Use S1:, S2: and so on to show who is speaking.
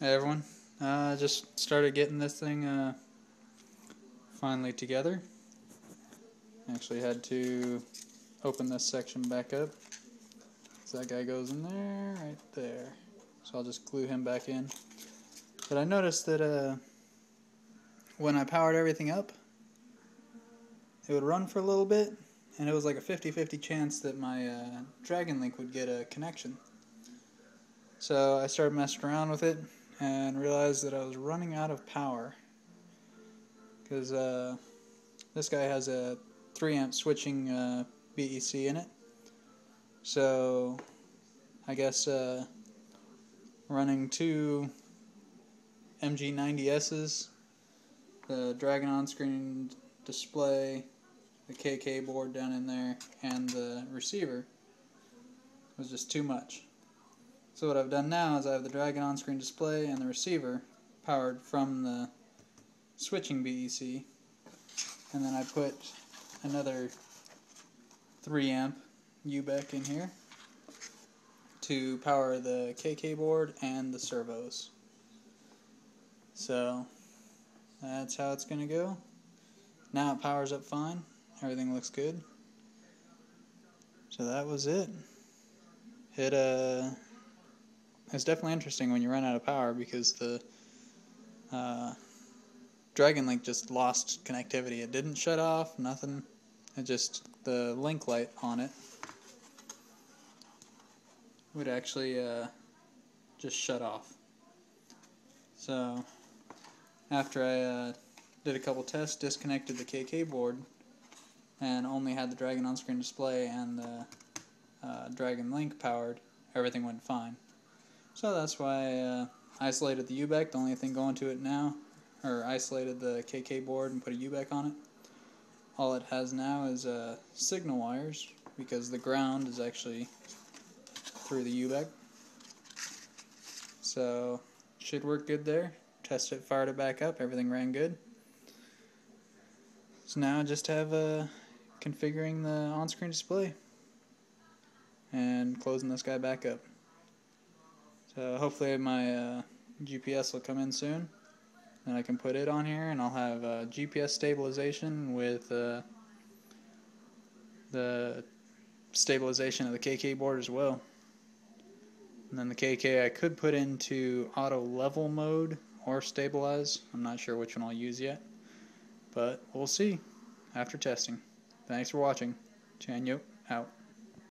S1: Hey everyone, uh, just started getting this thing uh, finally together. Actually had to open this section back up. So that guy goes in there, right there. So I'll just glue him back in. But I noticed that uh, when I powered everything up, it would run for a little bit, and it was like a 50-50 chance that my uh, Dragon Link would get a connection. So I started messing around with it, and realized that I was running out of power because uh, this guy has a 3 amp switching uh, BEC in it. So I guess uh, running two MG90Ss, the Dragon on screen display, the KK board down in there, and the receiver was just too much. So what I've done now is I have the Dragon on-screen display and the receiver powered from the switching BEC, and then I put another 3 amp UBEC in here to power the KK board and the servos. So that's how it's going to go. Now it powers up fine. Everything looks good. So that was it. Hit a it's definitely interesting when you run out of power because the uh, Dragon Link just lost connectivity. It didn't shut off, nothing. It just, the link light on it would actually uh, just shut off. So, after I uh, did a couple tests, disconnected the KK board, and only had the Dragon on-screen display and the uh, Dragon Link powered, everything went fine. So that's why I uh, isolated the UBEC, the only thing going to it now, or isolated the KK board and put a UBEC on it. All it has now is uh, signal wires, because the ground is actually through the UBEC. So, should work good there. Tested it, fired it back up, everything ran good. So now I just have uh, configuring the on-screen display and closing this guy back up. So hopefully my uh, GPS will come in soon. And I can put it on here and I'll have uh, GPS stabilization with uh, the stabilization of the KK board as well. And then the KK I could put into auto level mode or stabilize. I'm not sure which one I'll use yet. But we'll see after testing. Thanks for watching. Chanyo out.